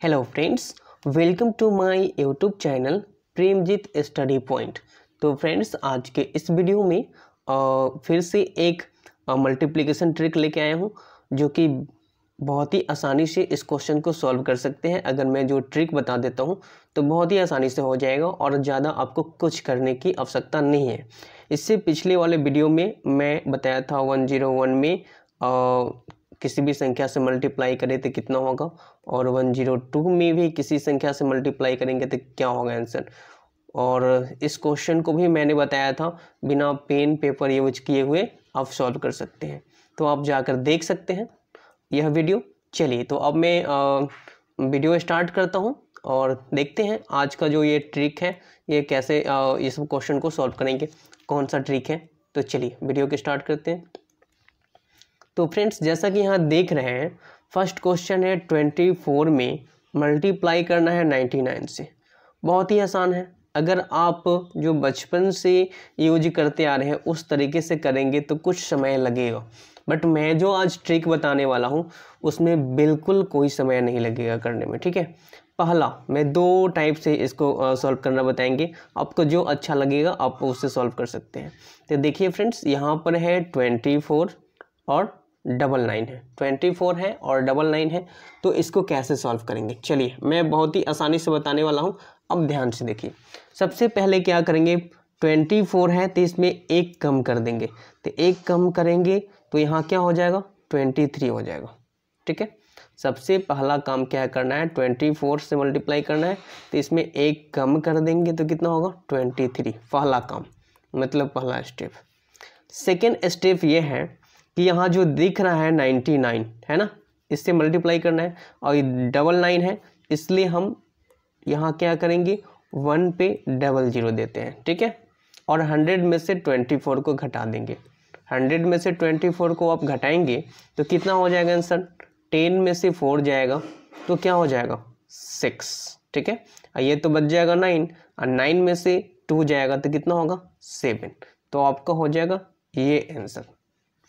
Hello friends welcome to my YouTube channel Premjeet study point तो friends आज के इस वीडियो में आ, फिर से एक मल्टीप्लिकेशन ट्रिक लेके आया हूँ जो कि बहुत ही आसानी से इस क्वेश्चन को सॉल्व कर सकते हैं। अगर मैं जो ट्रिक बता देता हूँ तो बहुत ही आसानी से हो जाएगा और ज़्यादा आपको कुछ करने की आवश्यकता नहीं है। इससे पिछले वाले वीडियो में मैं बताया था वन ज़ीरो वन में आ, किसी भी संख्या से मल्टीप्लाई करें तो कितना होगा? और वन ज़ीरो टू में भी किसी संख्या से मल्टीप्लाई करेंगे तो क्या होगा आंसर और इस क्वेश्चन को भी मैंने बताया था बिना पेन पेपर यूज़ किए हुए आप सॉल्व कर सकते हैं। तो आप जाकर देख सकते हैं यह वीडियो चलिए तो अब मैं वीडियो स्टार्ट करता हूँ और देखते हैं आज का जो ये ट्रिक है ये कैसे आ, इस क्वेश्चन को सॉल्व करेंगे। कौन सा ट्रिक है? तो चलिए वीडियो के स्टार्ट करते हैं। तो फ्रेंड्स, जैसा कि यहाँ देख रहे हैं, फ़र्स्ट क्वेश्चन है ट्वेंटी फोर में मल्टीप्लाई करना है नाइन्टी नाइन से। बहुत ही आसान है। अगर आप जो बचपन से यूज़ करते आ रहे हैं, उस तरीके से करेंगे तो कुछ समय लगेगा। बट मैं जो आज ट्रिक बताने वाला हूँ, उसमें बिल्कुल कोई समय नहीं लगेगा करने में, ठीक है? पहला, मैं दो टाइप से इसको सॉल्व करना बताएँगे। आपको जो अच्छा लगेगा, आप उससे सॉल्व कर सकते हैं। तो देखिए फ्रेंड्स, यहाँ पर है ट्वेंटी फोर और डबल नाइन है। ट्वेंटी फोर है और डबल नाइन है। तो इसको कैसे सॉल्व करेंगे? चलिए, मैं बहुत ही आसानी से बताने वाला हूँ। अब ध्यान से देखिए। सबसे पहले क्या करेंगे? ट्वेंटी फोर है तो इसमें एक कम कर देंगे। तो एक कम करेंगे तो यहाँ क्या हो जाएगा? ट्वेंटी थ्री हो जाएगा। ठीक है? सबसे पहला काम क्या करना है? ट्वेंटी फोर से मल्टीप्लाई करना है। तो इसमें एक कम कर देंगे तो कितना होगा? Twenty three. पहला काम मतलब पहला स्टेप। सेकेंड स्टेप ये है कि यहाँ जो दिख रहा है नाइन्टी नाइन, है ना? इससे मल्टीप्लाई करना है और ये डबल नाइन है, इसलिए हम यहाँ क्या करेंगे? वन पे डबल ज़ीरो देते हैं, ठीक है? और हंड्रेड में से ट्वेंटी फोर को घटा देंगे। हंड्रेड में से ट्वेंटी फोर को आप घटाएँगे तो कितना हो जाएगा आंसर? टेन में से फोर जाएगा तो क्या हो जाएगा? सिक्स, ठीक है? और ये तो बच जाएगा नाइन, और नाइन में से टू जाएगा तो कितना होगा? सेवन। तो आपका हो जाएगा ये आंसर।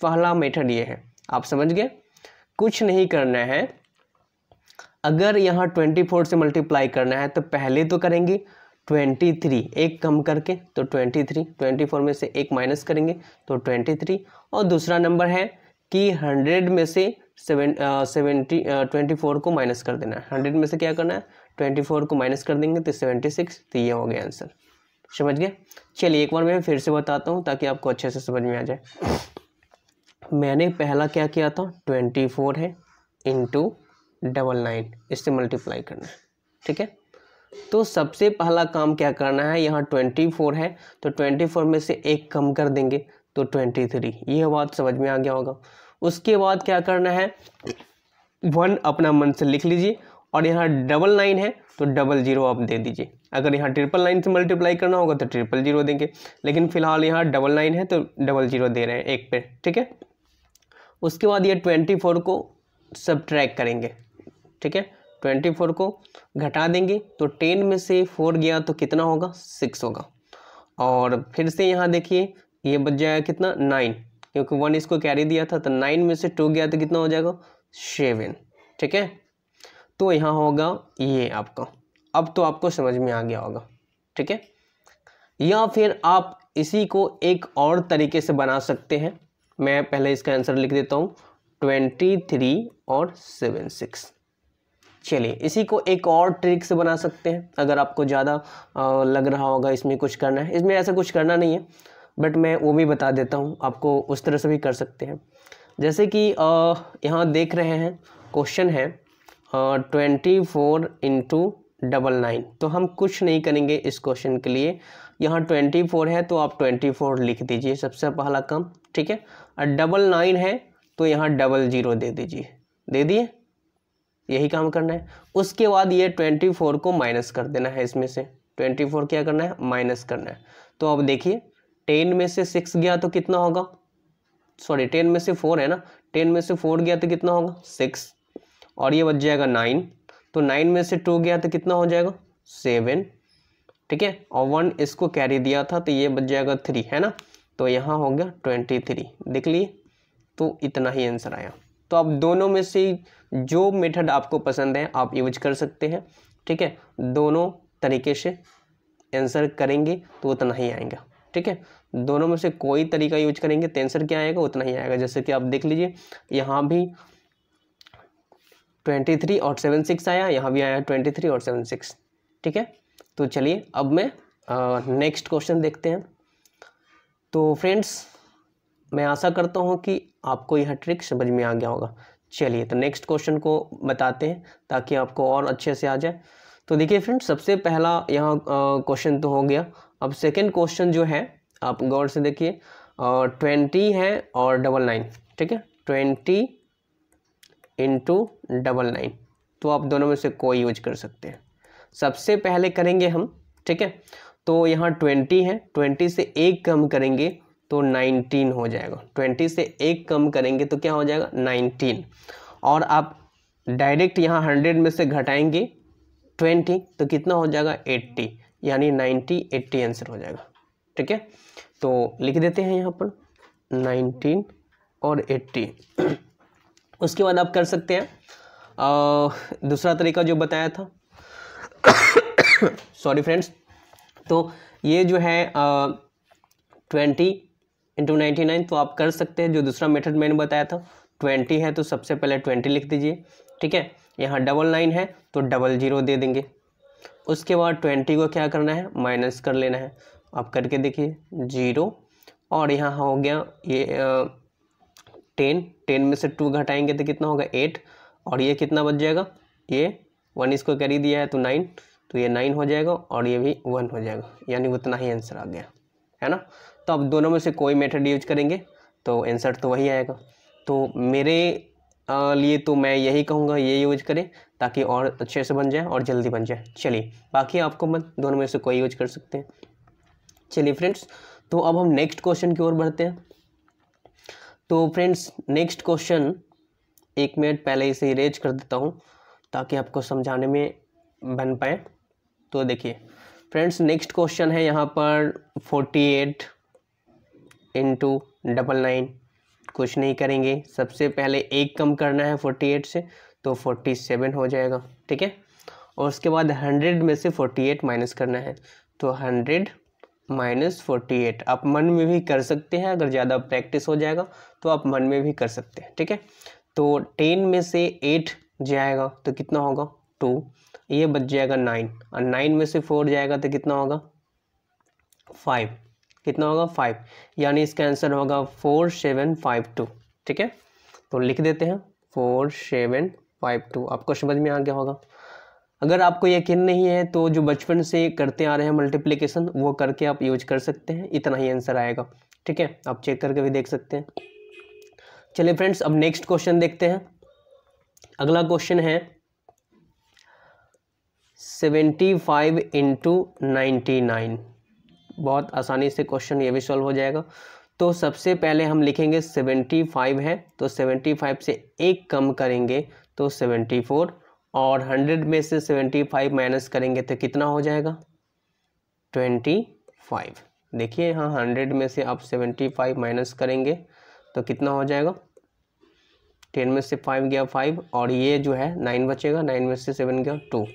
पहला मेथड ये है। आप समझ गए? कुछ नहीं करना है। अगर यहाँ ट्वेंटी फोर से मल्टीप्लाई करना है तो पहले तो करेंगे ट्वेंटी थ्री। एक कम करके तो ट्वेंटी थ्री। ट्वेंटी फोर में से एक माइनस करेंगे तो ट्वेंटी थ्री। और दूसरा नंबर है कि हंड्रेड में से सेवन सेवेंटी ट्वेंटी फोर को माइनस कर देना है। हंड्रेड में से क्या करना है? ट्वेंटी फोर को माइनस कर देंगे तो सेवेंटी सिक्स। तो ये हो गया आंसर। समझ गए? चलिए एक बार मैं फिर से बताता हूँ, ताकि आपको अच्छे से समझ में आ जाए। मैंने पहला क्या किया था? ट्वेंटी फोर है इंटू डबल नाइन इससे मल्टीप्लाई करना है, ठीक है? तो सबसे पहला काम क्या करना है? यहाँ ट्वेंटी फोर है तो ट्वेंटी फोर में से एक कम कर देंगे तो ट्वेंटी थ्री ये बात समझ में आ गया होगा। उसके बाद क्या करना है? वन अपना मन से लिख लीजिए, और यहाँ डबल नाइन है तो डबल ज़ीरो आप दे दीजिए। अगर यहाँ ट्रिपल नाइन से मल्टीप्लाई करना होगा तो ट्रिपल ज़ीरो देंगे। लेकिन फ़िलहाल यहाँ डबल नाइन है तो डबल ज़ीरो दे रहे हैं, एक पे, ठीक है? उसके बाद ये ट्वेंटी फोर को सब करेंगे, ठीक है? ट्वेंटी फोर को घटा देंगे तो टेन में से फोर गया तो कितना होगा? सिक्स होगा। और फिर से यहाँ देखिए, ये बच जाएगा कितना? नाइन, क्योंकि वन इसको कैरी दिया था तो नाइन में से टू गया तो कितना हो जाएगा? सेवन, ठीक है? तो यहाँ होगा ये आपका। अब तो आपको समझ में आ गया होगा, ठीक है? या फिर आप इसी को एक और तरीके से बना सकते हैं। मैं पहले इसका आंसर लिख देता हूँ ट्वेंटी थ्री और सेवन सिक्स चलिए, इसी को एक और ट्रिक से बना सकते हैं। अगर आपको ज़्यादा लग रहा होगा इसमें कुछ करना है। इसमें ऐसा कुछ करना नहीं है, बट मैं वो भी बता देता हूँ। आपको उस तरह से भी कर सकते हैं। जैसे कि यहाँ देख रहे हैं क्वेश्चन है twenty four into double nine तो हम कुछ नहीं करेंगे इस क्वेश्चन के लिए। यहाँ ट्वेंटी फोर है तो आप ट्वेंटी फोर लिख दीजिए। सबसे पहला काम, ठीक है? डबल नाइन है तो यहाँ डबल ज़ीरो दे दीजिए। दे दिए? यही काम करना है। उसके बाद ये ट्वेंटी फोर को माइनस कर देना है इसमें से। ट्वेंटी फोर क्या करना है? माइनस करना है। तो अब देखिए टेन में से सिक्स गया तो कितना होगा? सॉरी टेन में से फोर है ना? टेन में से फोर गया तो कितना होगा? सिक्स और ये बच जाएगा नाइन तो नाइन में से टू गया तो कितना हो जाएगा? सेवन ठीक है? और वन इसको कैरी दिया था तो ये बच जाएगा थ्री है ना? तो यहाँ हो गया ट्वेंटी थ्री देख लिए? तो इतना ही आंसर आया। तो आप दोनों में से जो मेथड आपको पसंद है, आप यूज़ कर सकते हैं। ठीक है? दोनों तरीके से आंसर करेंगे तो उतना ही आएगा। ठीक है? दोनों में से कोई तरीका यूज़ करेंगे तो आंसर क्या आएगा? उतना ही आएगा। जैसे कि आप देख लीजिए, यहाँ भी ट्वेंटी थ्री और सेवन सिक्स आया, यहाँ भी आया ट्वेंटी थ्री और सेवन सिक्स ठीक है? तो चलिए, अब मैं नेक्स्ट क्वेश्चन देखते हैं। तो फ्रेंड्स, मैं आशा करता हूँ कि आपको यह ट्रिक समझ में आ गया होगा। चलिए तो नेक्स्ट क्वेश्चन को बताते हैं ताकि आपको और अच्छे से आ जाए। तो देखिए फ्रेंड्स, सबसे पहला यहाँ क्वेश्चन तो हो गया। अब सेकेंड क्वेश्चन जो है, आप गौर से देखिए ट्वेंटी है और डबल नाइन, ठीक है? ट्वेंटी इंटू डबल नाइन तो आप दोनों में से कोई यूज़ कर सकते हैं। सबसे पहले करेंगे हम, ठीक है? तो यहाँ ट्वेंटी है ट्वेंटी से एक कम करेंगे तो नाइनटीन हो जाएगा। ट्वेंटी से एक कम करेंगे तो क्या हो जाएगा? नाइनटीन। और आप डायरेक्ट यहाँ हंड्रेड में से घटाएँगे ट्वेंटी तो कितना हो जाएगा? एट्टी। यानी नाइन्टी एट्टी आंसर हो जाएगा। ठीक है? तो लिख देते हैं यहाँ पर नाइनटीन और एट्टी। उसके बाद आप कर सकते हैं आ, दूसरा तरीका जो बताया था। सॉरी फ्रेंड्स तो ये जो है ट्वेंटी इंटू नाइन्टी नाइन तो आप कर सकते हैं, जो दूसरा मेथड मैंने बताया था ट्वेंटी है तो सबसे पहले ट्वेंटी लिख दीजिए, ठीक है? यहाँ डबल नाइन है तो डबल ज़ीरो दे देंगे। उसके बाद ट्वेंटी को क्या करना है? माइनस कर लेना है। आप करके देखिए ज़ीरो और यहाँ हो गया ये टेन टेन में से टू घटाएँगे तो कितना होगा? एट और ये कितना बच जाएगा? ये वन इसको कैरी दिया है तो नाइन तो ये नाइन हो जाएगा और ये भी वन हो जाएगा। यानी उतना ही आंसर आ गया, है ना? तो अब दोनों में से कोई मेथड यूज़ करेंगे तो आंसर तो वही आएगा। तो मेरे लिए तो मैं यही कहूँगा, ये यूज़ करें ताकि और अच्छे से बन जाए और जल्दी बन जाए। चलिए, बाकी आपको मन दोनों में से कोई यूज़ कर सकते हैं। चलिए फ्रेंड्स तो अब हम नेक्स्ट क्वेश्चन की ओर बढ़ते हैं। तो फ्रेंड्स नेक्स्ट क्वेश्चन एक मिनट पहले इसे इरेज कर देता हूँ ताकि आपको समझाने में बन पाए। तो देखिए फ्रेंड्स नेक्स्ट क्वेश्चन है यहाँ पर forty eight into double nine कुछ नहीं करेंगे। सबसे पहले एक कम करना है फोर्टी एट से तो फोर्टी सेवन हो जाएगा, ठीक है? और उसके बाद हंड्रेड में से फोर्टी एट माइनस करना है। तो हंड्रेड माइनस फोर्टी एट आप मन में भी कर सकते हैं, अगर ज़्यादा प्रैक्टिस हो जाएगा तो आप मन में भी कर सकते हैं, ठीक है? तो टेन में से एट जाएगा तो कितना होगा? टू ये बच जाएगा नाइन। और नाइन में से फोर जाएगा तो कितना होगा? फाइव। कितना होगा? फाइव। यानी इसका आंसर होगा फोर सेवन फाइव टू। ठीक है? तो लिख देते हैं फोर सेवन फाइव टू। आपको समझ में आ गया होगा। अगर आपको यकीन नहीं है तो जो बचपन से करते आ रहे हैं मल्टीप्लिकेशन वो करके आप यूज़ कर सकते हैं। इतना ही आंसर आएगा। ठीक है? आप चेक करके भी देख सकते हैं। चलिए फ्रेंड्स अब नेक्स्ट क्वेश्चन देखते हैं। अगला क्वेश्चन है seventy five into ninety nine. बहुत आसानी से क्वेश्चन ये भी सॉल्व हो जाएगा। तो सबसे पहले हम लिखेंगे सेवेंटी फाइव है तो सेवेंटी फाइव से एक कम करेंगे तो सेवेंटी फोर। और हंड्रेड में से सेवेंटी फाइव माइनस करेंगे तो कितना हो जाएगा? Twenty five. देखिए यहाँ हंड्रेड में से आप सेवेंटी फाइव माइनस करेंगे तो कितना हो जाएगा? टेन में से फाइव गया फाइव और ये जो है नाइन बचेगा नाइन में से सेवन गया टू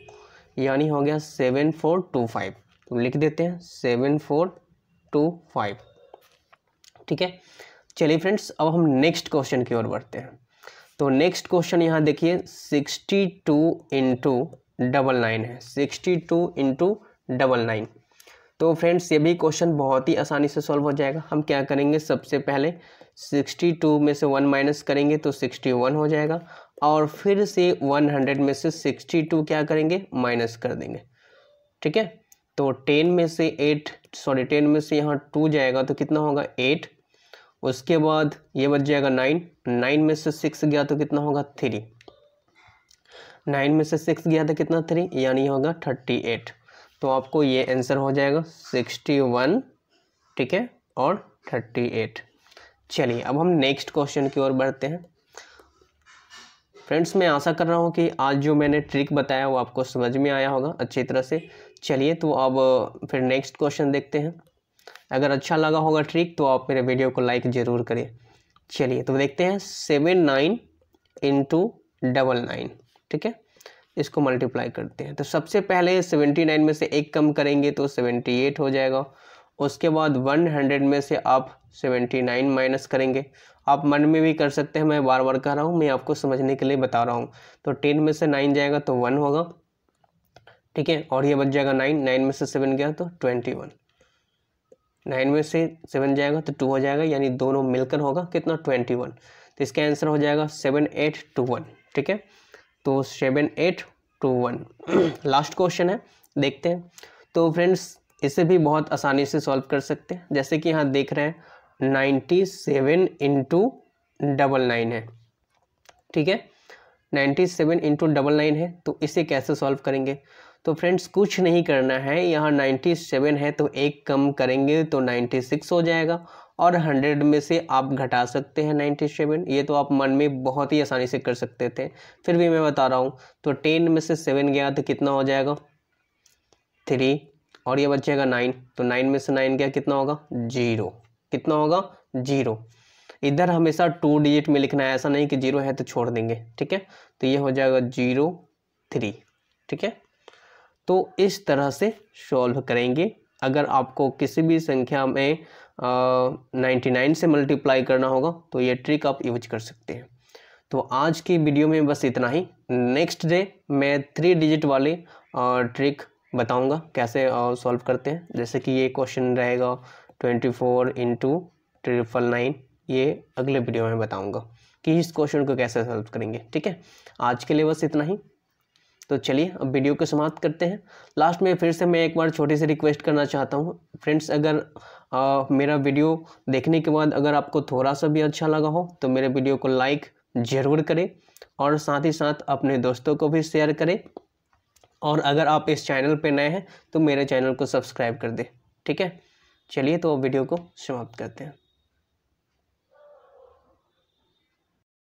यानी हो गया सेवन फोर टू फाइव तो लिख देते हैं सेवन फोर टू फाइव ठीक है? चलिए फ्रेंड्स अब हम नेक्स्ट क्वेश्चन की ओर बढ़ते हैं। तो नेक्स्ट क्वेश्चन यहाँ देखिए sixty two into double nine है। Sixty two into double nine तो फ्रेंड्स ये भी क्वेश्चन बहुत ही आसानी से सॉल्व हो जाएगा। हम क्या करेंगे? सबसे पहले सिक्सटी टू में से वन माइनस करेंगे तो सिक्सटी वन हो जाएगा। और फिर से वन हंड्रेड में से सिक्सटी टू क्या करेंगे? माइनस कर देंगे। ठीक है? तो टेन में से एट सॉरी टेन में से यहाँ टू जाएगा तो कितना होगा? एट उसके बाद ये बच जाएगा नाइन नाइन में से सिक्स गया तो कितना होगा? थ्री नाइन में से सिक्स गया तो कितना थ्री यानी होगा थर्टी एट तो आपको ये आंसर हो जाएगा सिक्सटी वन ठीक है? और थर्टी एट चलिए, अब हम नेक्स्ट क्वेश्चन की ओर बढ़ते हैं। फ्रेंड्स मैं आशा कर रहा हूँ कि आज जो मैंने ट्रिक बताया वो आपको समझ में आया होगा अच्छी तरह से। चलिए तो अब फिर नेक्स्ट क्वेश्चन देखते हैं। अगर अच्छा लगा होगा ट्रिक तो आप मेरे वीडियो को लाइक ज़रूर करें। चलिए तो देखते हैं। Seven nine into double nine ठीक है? इसको मल्टीप्लाई करते हैं। तो सबसे पहले सेवेंटी नाइन में से एक कम करेंगे तो सेवेंटी एट हो जाएगा। उसके बाद वन हंड्रेड में से आप सेवेंटी नाइन माइनस करेंगे। आप मन में भी कर सकते हैं, मैं बार बार कह रहा हूँ, मैं आपको समझने के लिए बता रहा हूँ। तो टेन में से नाइन जाएगा तो वन होगा, ठीक है? और ये बच जाएगा नाइन नाइन में से सेवन गया तो ट्वेंटी वन। नाइन में से सेवन जाएगा तो टू हो जाएगा, यानी दोनों मिलकर होगा, कितना? Twenty one. तो इसका आंसर हो जाएगा सेवन एट टू वन, ठीक है? तो seven eight two one. Last question है, देखते हैं। तो फ्रेंड्स, इसे भी बहुत आसानी से सॉल्व कर सकते हैं। जैसे कि यहाँ देख रहे हैं ninety seven into double nine है। ठीक है? Ninety seven into double nine है तो इसे कैसे सॉल्व करेंगे? तो फ्रेंड्स कुछ नहीं करना है, यहाँ नाइन्टी सेवन है तो एक कम करेंगे तो नाइन्टी सिक्स हो जाएगा। और हंड्रेड में से आप घटा सकते हैं नाइन्टी सेवन, ये तो आप मन में बहुत ही आसानी से कर सकते थे। फिर भी मैं बता रहा हूँ तो टेन में से सेवन गया तो कितना हो जाएगा? थ्री, और ये बचेगा नाइन तो नाइन में से नाइन गया, कितना होगा? ज़ीरो। कितना होगा? ज़ीरो। इधर हमेशा टू डिजिट में लिखना है, ऐसा नहीं कि ज़ीरो है तो छोड़ देंगे, ठीक है? तो ये हो जाएगा ज़ीरो थ्री ठीक है? तो इस तरह से सॉल्व करेंगे। अगर आपको किसी भी संख्या में नाइन्टी नाइन से मल्टीप्लाई करना होगा तो ये ट्रिक आप यूज़ कर सकते हैं। तो आज की वीडियो में बस इतना ही। नेक्स्ट डे मैं थ्री डिजिट वाले ट्रिक बताऊँगा, कैसे सॉल्व करते हैं। जैसे कि ये क्वेश्चन रहेगा twenty four into triple nine ये अगले वीडियो में बताऊँगा कि इस क्वेश्चन को कैसे सॉल्व करेंगे ठीक है? आज के लिए बस इतना ही। तो चलिए अब वीडियो को समाप्त करते हैं। लास्ट में फिर से मैं एक बार छोटी सी रिक्वेस्ट करना चाहता हूँ। फ्रेंड्स अगर आ, मेरा वीडियो देखने के बाद अगर आपको थोड़ा सा भी अच्छा लगा हो तो मेरे वीडियो को लाइक ज़रूर करें और साथ ही साथ अपने दोस्तों को भी शेयर करें। और अगर आप इस चैनल पर नए हैं तो मेरे चैनल को सब्सक्राइब कर दें ठीक है? चलिए तो वीडियो को समाप्त करते हैं।